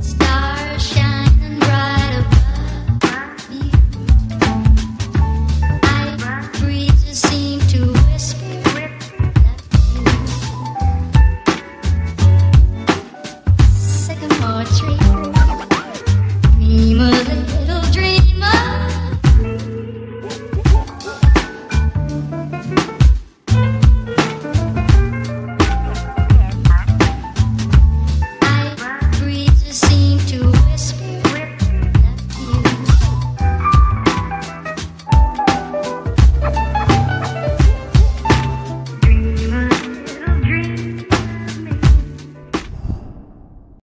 Sky